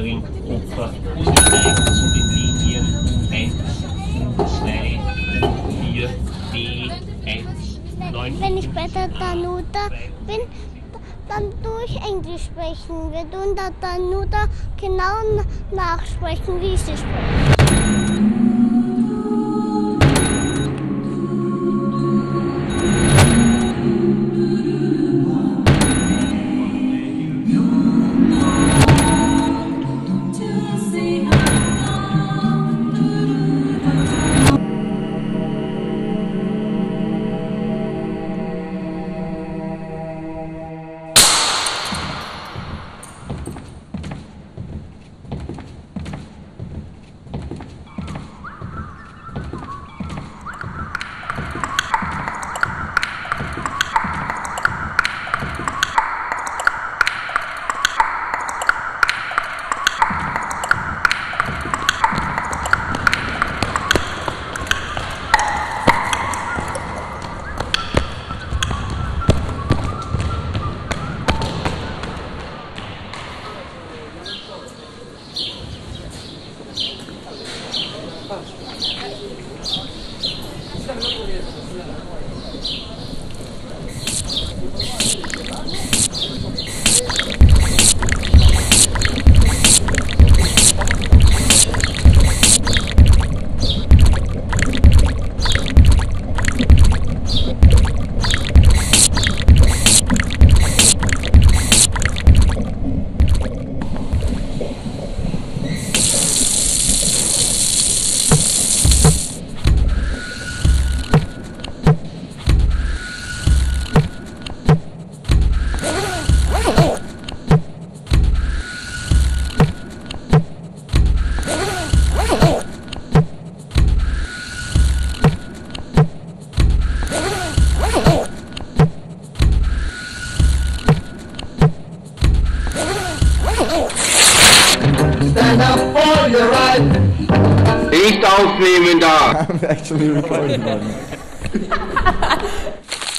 Köln Oper umsteigen zu den Linien U1, U2, U4, B1, 9. Wenn ich bei der Danuta bin, dann tue ich Englisch sprechen. Wir tun der Danuta genau nachsprechen, wie sie spricht. Gracias. Stand up for your right. Nicht aufnehmen da! I'm actually recording, man.